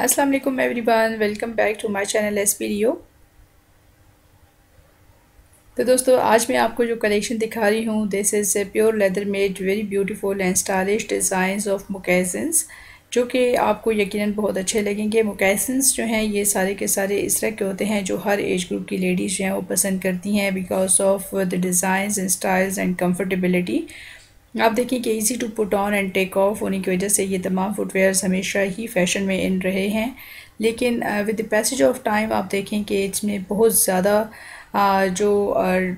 अस्सलाम वालेकुम everyone welcome back to my channel S तो दोस्तों, आज मैं आपको जो कलेक्शन दिखा रही हूँ this is a pure leather made very beautiful and stylish designs of moccasins जो कि आपको यकीनन बहुत अच्छे लगेंगे। मुकैसन्स जो हैं, ये सारे के सारे इस तरह के होते हैं जो हर एज ग्रुप की लेडीज़ जो हैं, वो पसंद करती हैं because of the designs and styles and comfortability आप देखिए कि easy to put on and take off होने की वजह से ये तमाम फुटवेयर्स हमेशा ही फ़ैशन में इन रहे हैं। लेकिन with the passage of time आप देखें कि इसमें बहुत ज़्यादा uh, जो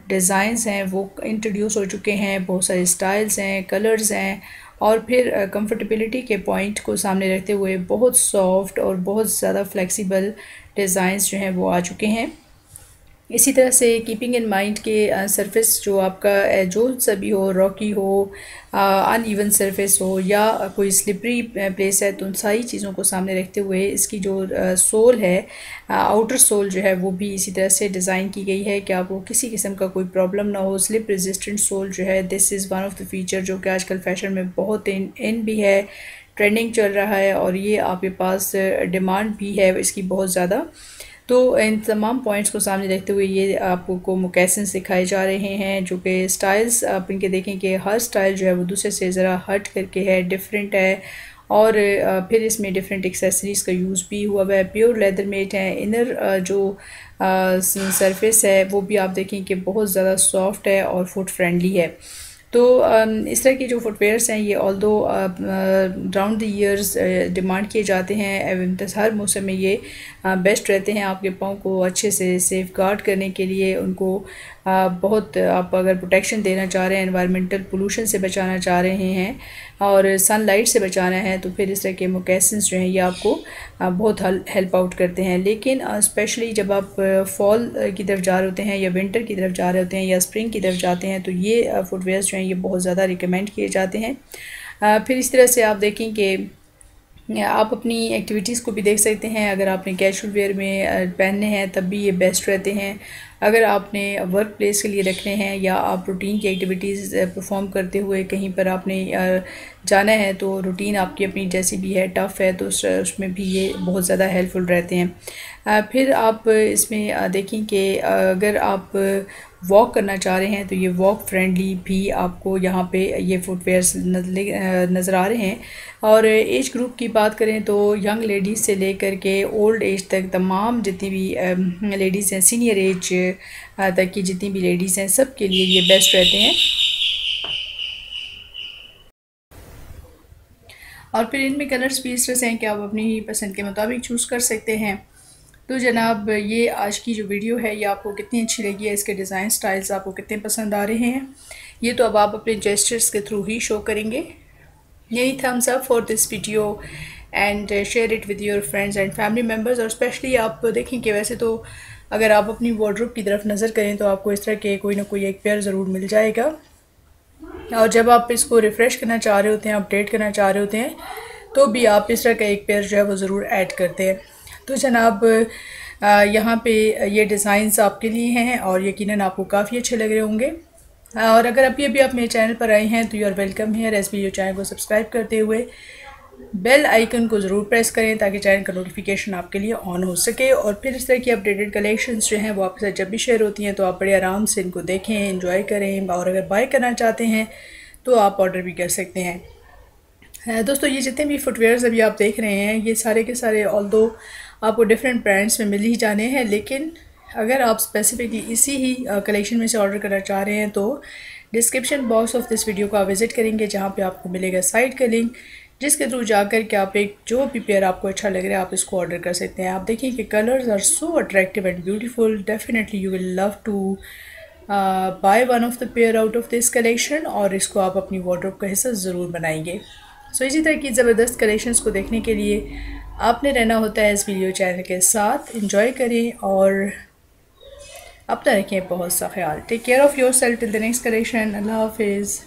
डिज़ाइंस uh, हैं वो इंट्रोड्यूस हो चुके हैं बहुत सारे स्टाइल्स हैं कलर्स हैं और फिर कंफर्टेबिलिटी uh, के पॉइंट को सामने रखते हुए बहुत सॉफ्ट और बहुत ज़्यादा फ्लेक्सिबल डिज़ाइंस जो हैं वो आ चुके हैं। इसी तरह से कीपिंग इन माइंड के सरफेस जो आपका जो सा भी हो रॉकी हो अन ईवन सरफेस हो, या कोई स्लिपरी प्लेस है तो उन सारी चीज़ों को सामने रखते हुए इसकी जो सोल है आउटर सोल जो है, वो भी इसी तरह से डिज़ाइन की गई है कि आपको किसी किस्म का कोई प्रॉब्लम ना हो स्लिप रेजिस्टेंट सोल जो है this is one of the feature जो कि आजकल फ़ैशन में बहुत इन इन भी है ट्रेंडिंग चल रहा है और ये आपके पास डिमांड भी है, इसकी बहुत ज़्यादा तो इन तमाम पॉइंट्स को सामने रखते हुए ये आपको मुकैसन सिखाए जा रहे हैं, जो कि स्टाइल्स आप इनके देखें कि हर स्टाइल जो है वो दूसरे से ज़रा हट करके है डिफरेंट है और फिर इसमें डिफरेंट एक्सेसरीज़ का यूज़ भी हुआ हुआ है। प्योर लेदर मेड है इनर जो सरफेस है, वो भी आप देखें कि बहुत ज़्यादा सॉफ्ट है और फ़ूड फ्रेंडली है। तो इस तरह के जो फुटवेयर्स हैं, ये ऑल दो राउंड द ईयर्स डिमांड किए जाते हैं, एवं हर मौसम में ये बेस्ट रहते हैं आपके पाँव को अच्छे से सेफ़ गार्ड करने के लिए, उनको बहुत, आप अगर प्रोटेक्शन देना चाह रहे हैं इन्वायरमेंटल पोलूशन से बचाना चाह रहे हैं, और सनलाइट से बचाना है तो फिर इस तरह के मोकेसन्स जो हैं, ये आपको बहुत हेल्प आउट करते हैं। लेकिन स्पेशली जब आप फॉल की तरफ़ जा रहे होते हैं, या विंटर की तरफ़ जा रहे होते हैं, या स्प्रिंग की तरफ़ जाते हैं तो ये फुटवेयर्स जो हैं ये बहुत ज़्यादा रिकमेंड किए जाते हैं। फिर इस तरह से आप देखें कि, आप अपनी एक्टिविटीज़ को भी देख सकते हैं। अगर आपने कैजुअल वेयर में पहनने हैं, तब भी ये बेस्ट रहते हैं। अगर आपने वर्क प्लेस के लिए रखने हैं या आप रूटीन की एक्टिविटीज़ परफॉर्म करते हुए कहीं पर आपने जाना है तो रूटीन आपकी अपनी जैसी भी है टफ़ है तो उसमें भी ये बहुत ज़्यादा हेल्पफुल रहते हैं। फिर आप इसमें देखें कि अगर आप वॉक करना चाह रहे हैं तो ये वॉक फ्रेंडली भी आपको यहाँ पे ये फुटवेयर्स नज़र आ रहे हैं। और एज ग्रुप की बात करें तो यंग लेडीज़ से लेकर के ओल्ड एज तक तमाम जितनी भी लेडीज़ हैं सीनियर एज तक की जितनी भी लेडीज़ हैं, सब के लिए ये बेस्ट रहते हैं। और फिर इनमें कलर्स भी इस तरह से हैं कि आप अपनी पसंद के मुताबिक चूज़ कर सकते हैं। तो जनाब, ये आज की जो वीडियो है, ये आपको कितनी अच्छी लगी है? इसके डिज़ाइन स्टाइल्स आपको कितने पसंद आ रहे हैं? ये तो अब आप अपने जेस्टर्स के थ्रू ही शो करेंगे। यही thumbs up for this video and share it with your friends and family members और स्पेशली आप देखें कि वैसे तो अगर आप अपनी वार्ड्रोब की तरफ़ नज़र करें तो आपको इस तरह के कोई ना कोई एक पेयर ज़रूर मिल जाएगा। और जब आप इसको रिफ़्रेश करना चाह रहे होते हैं अपडेट करना चाह रहे होते हैं तो भी आप इस तरह का एक पेयर जो है वो ज़रूर ऐड करते हैं। तो जनाब यहाँ पे ये डिज़ाइंस आपके लिए हैं और यकीनन आपको काफ़ी अच्छे लग रहे होंगे। और अगर अभी अभी आप मेरे चैनल पर आए हैं तो यू आर वेलकम है एस वीडियो चैनल को सब्सक्राइब करते हुए। बेल आइकन को ज़रूर प्रेस करें ताकि चैनल का नोटिफिकेशन आपके लिए ऑन हो सके और फिर इस तरह की अपडेटेड कलेक्शंस जो हैं, वो आपके साथ जब भी शेयर होती हैं तो आप बड़े आराम से इनको देखें इन्जॉय करें और अगर बाय करना चाहते हैं तो आप ऑर्डर भी कर सकते हैं। दोस्तों, ये जितने भी फुटवेयर्स अभी आप देख रहे हैं, ये सारे के सारे ऑल दो आपको डिफरेंट ब्रांड्स में मिल ही जाने हैं, लेकिन अगर आप स्पेसिफिकली इसी ही कलेक्शन में से ऑर्डर करना चाह रहे हैं तो description box of this video को आप विज़िट करेंगे, जहाँ पे आपको मिलेगा साइट का लिंक जिसके थ्रू जाकर के आप एक, जो भी पेयर आपको अच्छा लग रहा है, आप इसको ऑर्डर कर सकते हैं। आप देखिए कि colours are so attractive and beautiful definitely you will love to buy one of the pair out of this collection और इसको आप अपनी वार्ड्रोब का हिस्सा ज़रूर बनाएँगे। सो इसी तरह की ज़बरदस्त कलेक्शंस को देखने के लिए आपने रहना होता है इस वीडियो चैनल के साथ। इंजॉय करें और अपना रखें बहुत सा ख्याल। Take care of yourself till the next collection अल्लाह हाफिज़।